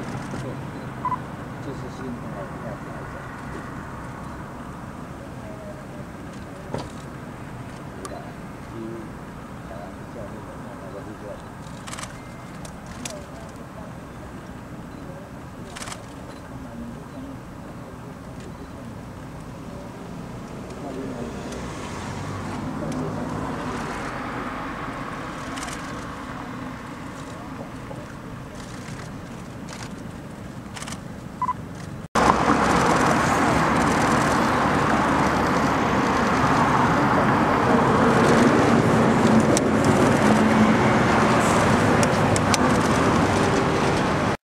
Okay.